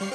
The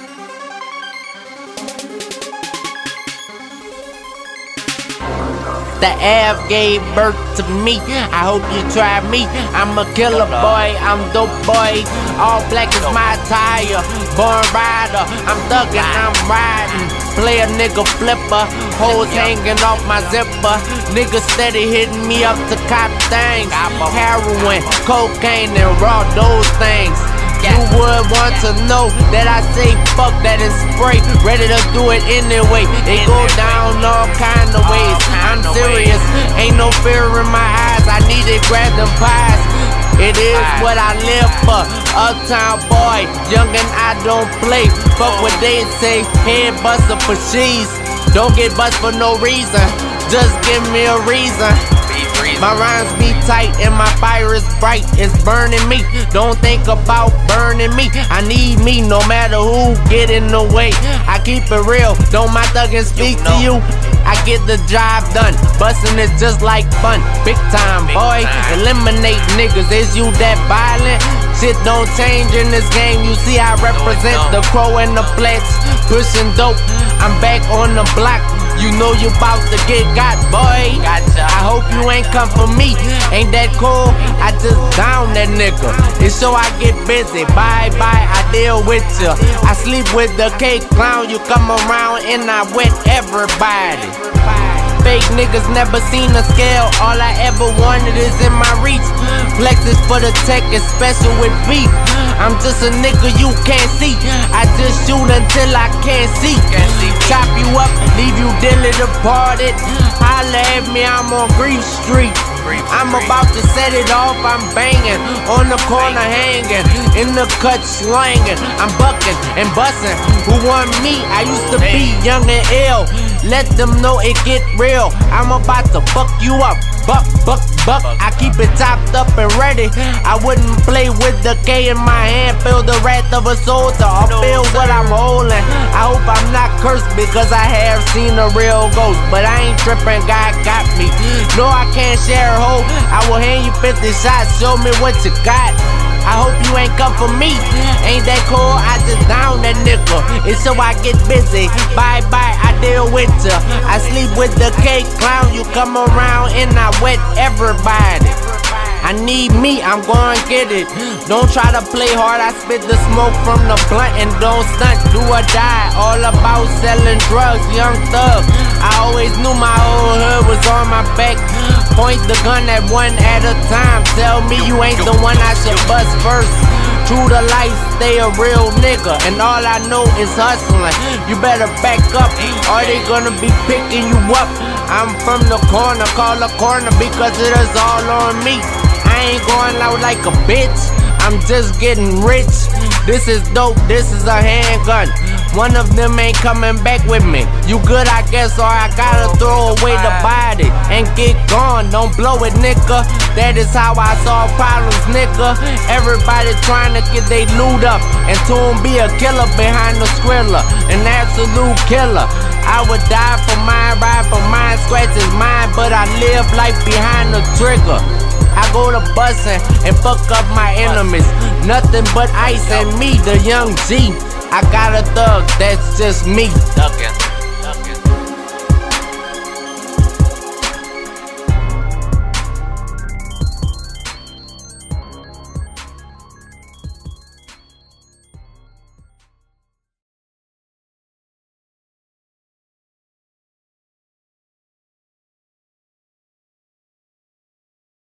Ave gave birth to me. I hope you try me. I'm a killer boy. I'm dope boy. All black is my attire. Born rider. I'm thuggin', I'm riding. Play a nigga flipper. Hoes hanging off my zipper. Nigga steady hitting me up to cop things. Heroin, cocaine, and raw those things. You would want to know that I say fuck that and spray. Ready to do it anyway. It go down all kind of ways. I'm serious, ain't no fear in my eyes. I need to grab them pies. It is what I live for. Uptown boy, young and I don't play. Fuck what they say, head buster for cheese. Don't get bust for no reason. Just give me a reason. My rhymes be tight and my fire is bright. It's burning me. Don't think about burning me. I need me no matter who get in the way. I keep it real. Don't my thuggin' speak to you. I get the job done. Bustin' is just like fun. Big time, boy. Eliminate niggas. Is you that violent? Shit don't change in this game. You see, I represent the crow and the flats. Pushing dope. I'm back on the block. You know you bout to get got, boy. I hope you ain't come for me. Ain't that cool? I just down that nigga. It's so I get busy. Bye bye, I deal with you. I sleep with the cake clown. You come around and I wet everybody. Fake niggas never seen a scale. All I ever wanted is in my reach. Flex is for the tech, it's special with beef. I'm just a nigga you can't see. I just shoot until I can't see. Chop you up, leave you dilly departed. Holla at me, I'm on Grief Street. I'm about to set it off, I'm banging on the corner hanging, in the cut slanging. I'm bucking and busting. Who want me? I used to be young and ill. Let them know it get real. I'm about to fuck you up. Buck, buck, buck. I keep it topped up and ready. I wouldn't play with the K in my hand. Feel the wrath of a soldier. I feel what I'm holding. I hope I'm not cursed because I have seen a real ghost. But I ain't tripping, God got me. No, I can't share a hoe. I will hand you 50 shots. Show me what you got. I hope you ain't come for me. Ain't that cool? I just down that nigga. It's so I get busy. Bye bye, Deal. I sleep with the cake clown. You come around and I wet everybody. I need me, I'm going get it. Don't try to play hard, I spit the smoke from the blunt and don't stunt, do or die. All about selling drugs, young thug. I always knew my whole hood was on my back. Point the gun at one at a time. Tell me you ain't the one I should bust first. True to life, stay a real nigga. And all I know is hustling. You better back up, or they gonna be picking you up. I'm from the corner, call a corner because it is all on me. I ain't going out like a bitch. I'm just getting rich. This is dope, this is a handgun. One of them ain't coming back with me. You good, I guess, or I gotta throw away the body and get gone. Don't blow it, nigga. That is how I solve problems, nigga. Everybody trying to get they loot up, and to him be a killer behind the skrilla, an absolute killer. I would die for mine, ride for mine, scratch is mine, but I live life behind the trigger. I go to bussin' and fuck up my enemies. Nothing but ice and me, the young G. I got a thug, that's just me. Ducking.